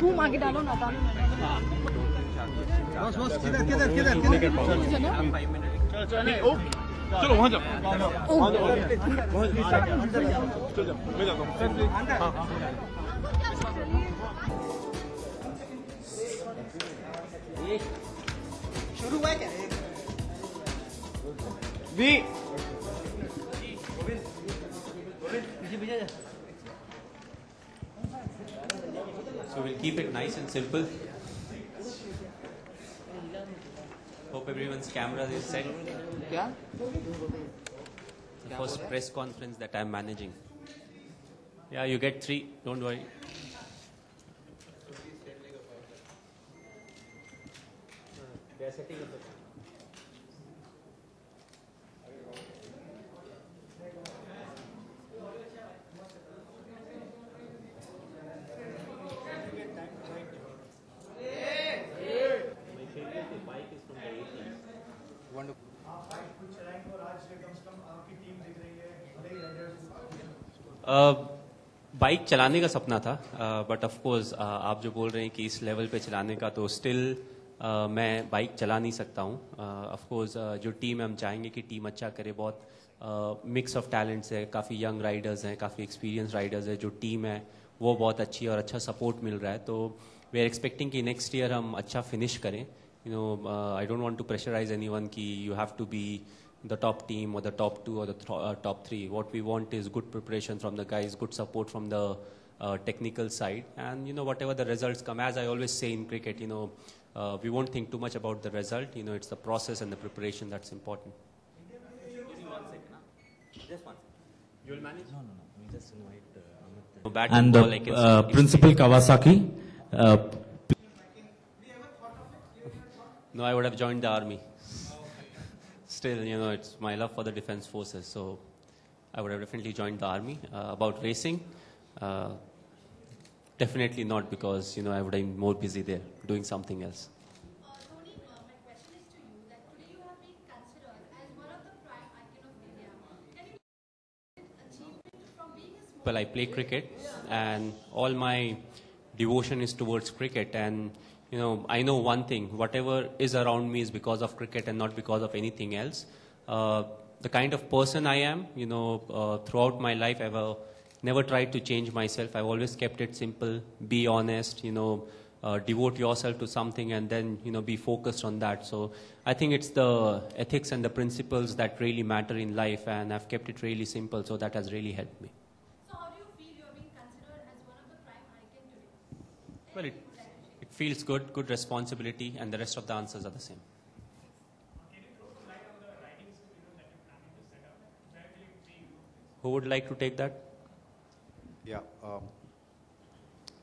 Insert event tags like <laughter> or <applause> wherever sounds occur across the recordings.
घूम आगे डालो ना बस बस किधर किधर किधर किधर? चलो वहाँ जाओ। वहाँ जाओ चल जाओ। मैं जाता हूँ। हाँ। शुरू हुआ क्या? वी। So we'll keep it nice and simple. Hope everyone's camera is set. क्या The first press conference that I'm managing. Yeah, you get three. Don't worry. Bike चलाने का सपना था बट ऑफ़ कोर्स आप जो बोल रहे हैं कि इस लेवल पे चलाने का तो स्टिल uh, मैं बाइक चला नहीं सकता हूँ। ऑफ़ कोर्स जो टीम है हम चाहेंगे कि टीम अच्छा करे बहुत मिक्स ऑफ़ टैलेंट्स है काफ़ी यंग राइडर्स हैं काफ़ी एक्सपीरियंस राइडर्स है जो टीम है वो बहुत अच्छी और अच्छा सपोर्ट मिल रहा है। तो वी आर एक्सपेक्टिंग कि नेक्स्ट ईयर हम अच्छा फिनिश करें। You know I don't want to pressurise anyone कि you have to be the top team or the top two or the th- uh, top three. What we want is good preparation from the guys, good support from the uh, technical side, and you know whatever the results come. As I always say in cricket, you know uh, we won't think too much about the result. You know it's the process and the preparation that's important. You'll manage. No, no, no. We just invite uh, Bat and the ball, I uh, principal Kawasaki. Uh, No, I would have joined the army. Still, you know, it's my love for the defense forces, so I would have definitely joined the army. Uh, about racing, uh, definitely not because you know I would have been more busy there doing something else. Uh, uh, my question is to you that today you have been considered as one of the prime icon of India. Can you achievement from being a small Well, I play cricket, and all my devotion is towards cricket. And you know, I know one thing: whatever is around me is because of cricket and not because of anything else. Uh, the kind of person I am, you know, uh, throughout my life, I've uh, never tried to change myself. I've always kept it simple: be honest, you know. Uh, devote yourself to something and then you know be focused on that so i think it's the ethics and the principles that really matter in life and i've kept it really simple so that has really helped me So how do you feel you are being considered as one of the prime icon today? Well, it, it feels good, good responsibility, and the rest of the answers are the same. Who would like to take that? Yeah, um,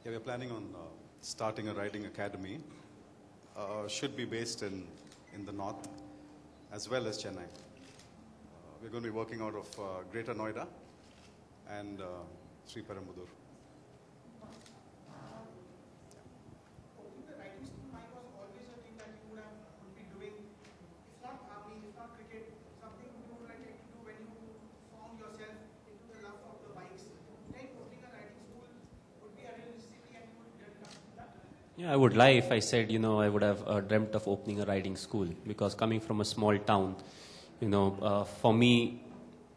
yeah, we're planning on uh, starting a riding academy. Uh, should be based in, in the north as well as Chennai. Uh, we're going to be working out of uh, Greater Noida and uh, Sriperumbudur. the writing school mine was always a thing that you would have would be doing. It's not army, it's not cricket, something you would like to do when you found yourself into the love of the bikes. Then opening a writing school would be a real necessity and you would get it that. Yeah, I would lie if I said, you know, I would have uh, dreamt of opening a riding school because coming from a small town, you know, uh, for me,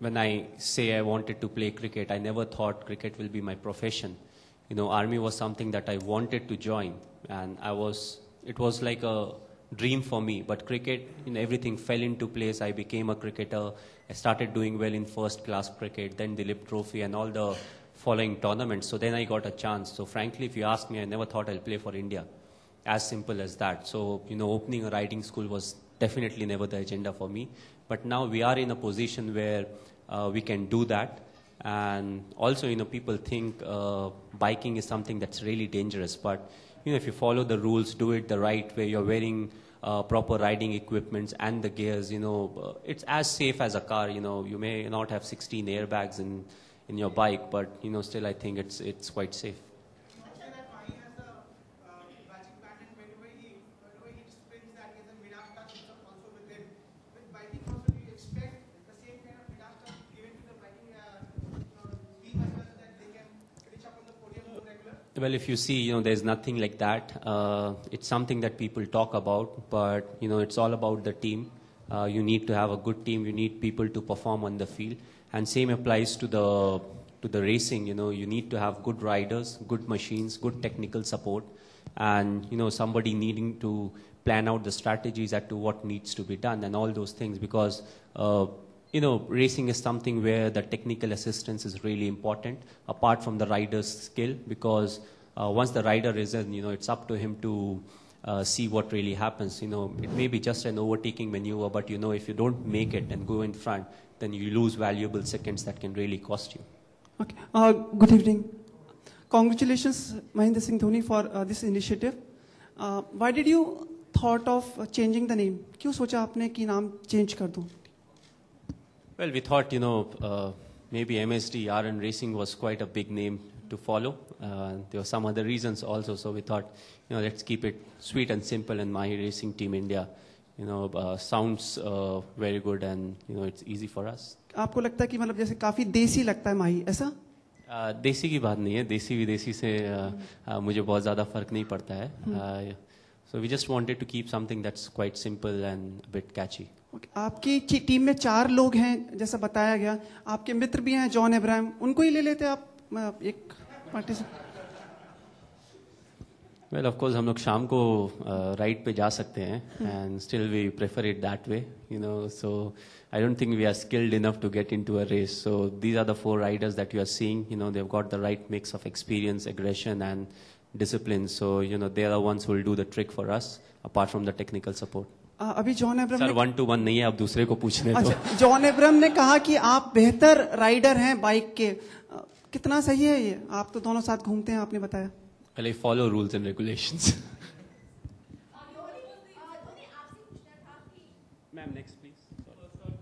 when I say I wanted to play cricket, I never thought cricket will be my profession. You know, army was something that I wanted to join, and I was, it was like a dream for me. But cricket, you know, everything fell into place. I became a cricketer. I started doing well in first class cricket, then the Duleep Trophy, and all the following tournaments. So then I got a chance. So frankly, if you ask me, I never thought I'll play for India. As simple as that. So, you know, opening a riding school was definitely never the agenda for me. But now we are in a position where uh, we can do that. And also, you know, people think uh, biking is something that's really dangerous. But, you know, if you follow the rules, do it the right way, you're wearing uh, proper riding equipments and the gears, you know, uh, it's as safe as a car. You know, you may not have 16 airbags in, in your bike, but, you know, still I think it's, it's quite safe. Well, if you see, you know, there's nothing like that. Uh, it's something that people talk about, but you know, it's all about the team. Uh, you need to have a good team. You need people to perform on the field, and same applies to the to the racing. You know, you need to have good riders, good machines, good technical support, and you know, somebody needing to plan out the strategies as to what needs to be done and all those things because. Uh, you know, racing is something where the technical assistance is really important, apart from the rider's skill, because uh, once the rider is in, you know, it's up to him to uh, see what really happens. You know, it may be just an overtaking maneuver, but you know, if you don't make it and go in front, then you lose valuable seconds that can really cost you. Okay. Uh, good evening. Congratulations, Mahendra Singh Dhoni, for uh, this initiative. Uh, why did you thought of uh, changing the name? क्यों सोचा आपने कि नाम change कर दूं? Well, we thought, you know, uh, maybe MSD RN Racing was quite a big name to follow. Uh, there were some other reasons also, so we thought, you know, let's keep it sweet and simple. And Mahi Racing Team India, you know, uh, sounds uh, very good, and you know, it's easy for us. आपको लगता है कि मतलब जैसे काफ़ी देसी लगता है माही ऐसा? Uh, देसी की बात नहीं है देसी विदेशी से uh, uh, मुझे बहुत ज़्यादा फ़र्क नहीं पड़ता है। So we just wanted to keep something that's quite simple and bit catchy. आपकी टीम में चार लोग हैं जैसा बताया गया। आपके मित्र भी हैं जॉन इब्राहिम उनको ही ले लेते आप एक पार्टी से वेल ऑफ़ कोर्स हम लोग शाम को राइड पे जा सकते हैं and still we prefer it that way you know so I don't think we are skilled enough to get into a race so these are the four riders that you are seeing you know they have got the right mix of experience aggression and discipline. So you know they are the ones who will do the trick for us apart from the technical support. Uh, अभी John Ibrahim sir one two one नहीं है आप दूसरे को पूछने दो अच्छा John Ibrahim ने कहा कि आप बेहतर राइडर हैं बाइक के। कितना सही है ये? आप तो दोनों साथ घूमते हैं आपने बताया। Well I follow rules and regulations <laughs> ma'am next please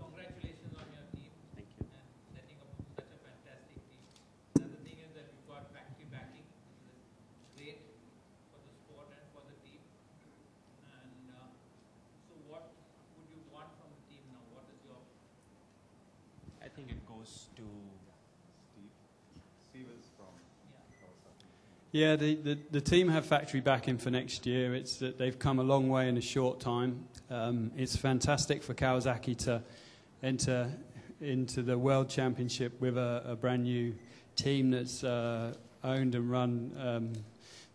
congratulations on your team thank you and setting up such a fantastic team. Another thing is that you've got factory backing, which is great for the sport and for the team. And uh, so, what would you want from the team now? What is your I think it goes to Steve is from Yeah, the, the, the team have factory backing for next year. It's that they've come a long way in a short time. Um, it's fantastic for Kawasaki to enter into the World Championship with a, a brand new team that's uh, owned and run um,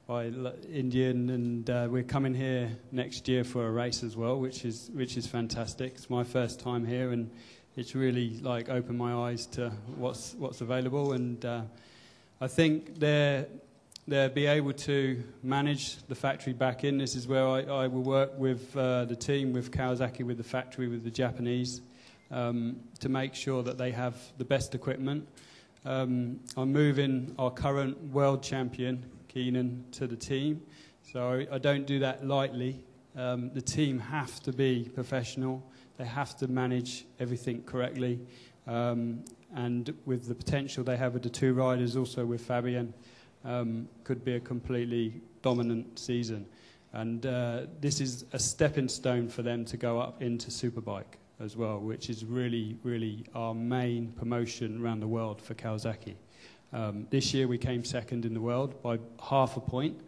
by Indian, and uh, we're coming here next year for a race as well, which is which is fantastic. It's my first time here, and it's really like opened my eyes to what's what's available, and uh, I think they're they'll be able to manage the factory back in. This is where I, I will work with uh, the team, with Kawasaki, with the factory, with the Japanese, um, to make sure that they have the best equipment. Um, I'm moving our current world champion, Kenan, to the team. So I, I don't do that lightly. Um, the team have to be professional. They have to manage everything correctly. Um, and with the potential they have with the two riders, also with Fabien, um, could be a completely dominant season. And uh, this is a stepping stone for them to go up into Superbike as well, which is really, really our main promotion around the world for Kawasaki. Um, this year we came second in the world by half a point,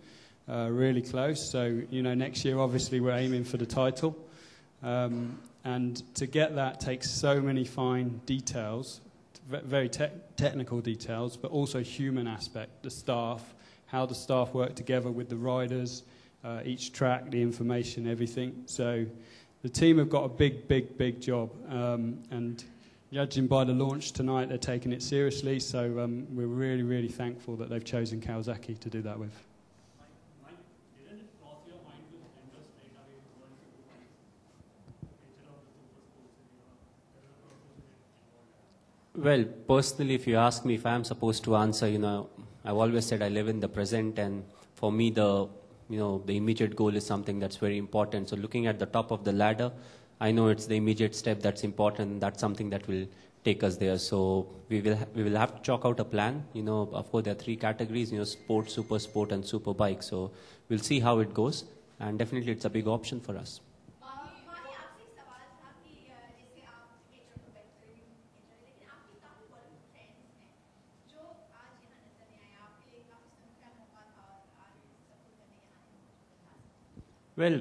uh, really close. So, you know, next year obviously we're aiming for the title. Um, and to get that takes so many fine details, very te- technical details, but also human aspect, the staff, how the staff work together with the riders, uh, each track, the information, everything. So the team have got a big, big, big job. Um, and judging by the launch tonight, they're taking it seriously. So um, we're really, really thankful that they've chosen Kawasaki to do that with. Well, personally, if you ask me if I'm supposed to answer, you know, I've always said I live in the present, and for me, the you know, the immediate goal is something that's very important. So, looking at the top of the ladder, I know it's the immediate step that's important. That's something that will take us there. So, we will we will have to chalk out a plan. You know, of course, there are three categories. You know, sport, super sport, and super bike. So, we'll see how it goes, and definitely, it's a big option for us. Well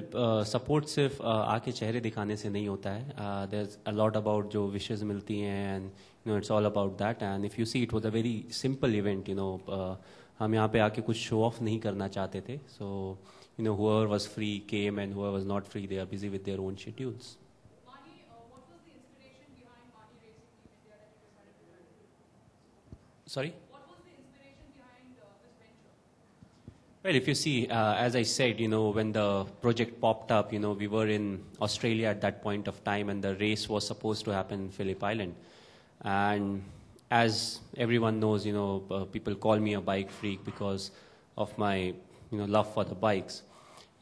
support सिर्फ़ uh, आके चेहरे दिखाने से नहीं होता है. There a lot about जो wishes मिलती हैं and you know it's all about that and if you see it was a very simple event you know हम यहाँ पे आके कुछ शो ऑफ़ नहीं करना चाहते थे. So you know whoever was free came and whoever was not free they are busy with their own schedules Mahi, Well, if you see, uh, as I said, you know, when the project popped up, you know, we were in Australia at that point of time, and the race was supposed to happen in Phillip Island. And as everyone knows, you know, uh, people call me a bike freak because of my, you know, love for the bikes.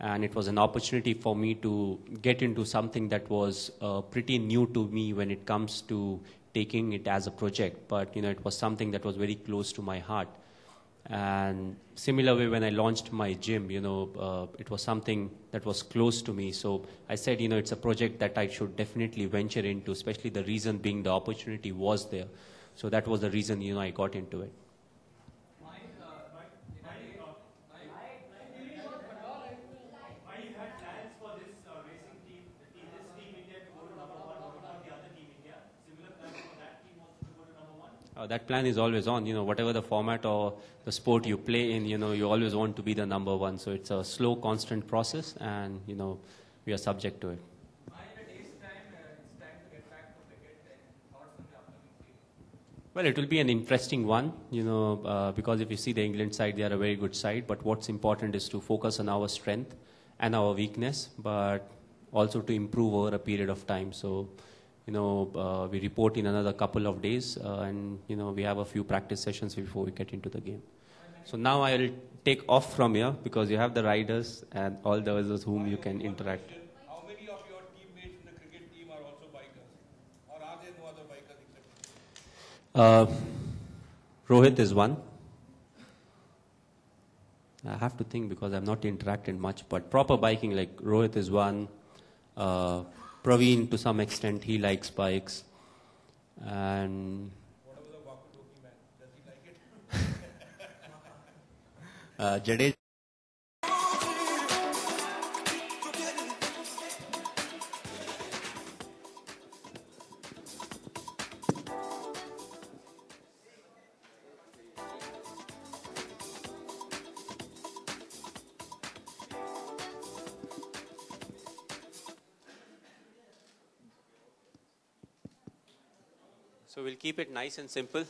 And it was an opportunity for me to get into something that was uh, pretty new to me when it comes to taking it as a project. But, you know, it was something that was very close to my heart. And similar way, when I launched my gym, you know, uh, it was something that was close to me. So I said, you know, it's a project that I should definitely venture into, especially the reason being the opportunity was there. So that was the reason, you know, I got into it. Uh, that plan is always on. You know, whatever the format or the sport you play in, you know, you always want to be the number one. So it's a slow, constant process, and you know, we are subject to it. Well, it will be an interesting one, you know, uh, because if you see the England side, they are a very good side. But what's important is to focus on our strength and our weakness, but also to improve over a period of time. So, you know, uh, we report in another couple of days, uh, and you know, we have a few practice sessions before we get into the game. So now I will take off from here because you have the riders and all the others whom you can interact. How many of your teammates in the cricket team are also bikers? Or are there no other bikers except Uh, Rohit is one. I have to think because I've not interacted much, but proper biking like Rohit is one. Uh, Praveen, to some extent, he likes bikes. And what about the man? Does he like it? <laughs> uh, So we'll keep it nice and simple.